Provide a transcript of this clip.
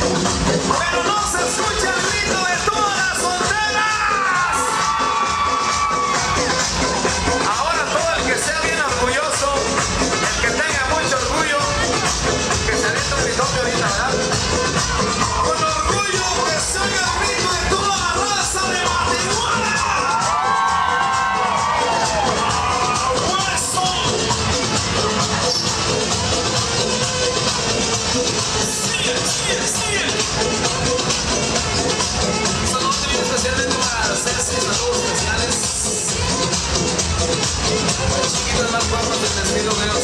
Pero no se escucha el ritmo de todas las sonderas. Ahora todo el que sea bien orgulloso, el que tenga mucho orgullo, que se levante un tritón por ¿verdad? Con orgullo que sea el ritmo de toda la raza de Martinica. ¡Hoy! Sí, sí, sí.